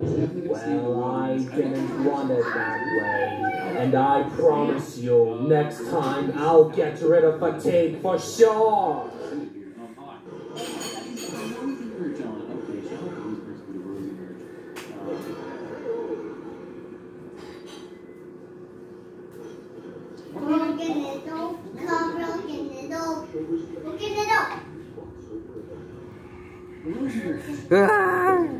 Well, I didn't want it that way. And I promise you, next time I'll get rid of fatigue for sure. Ah!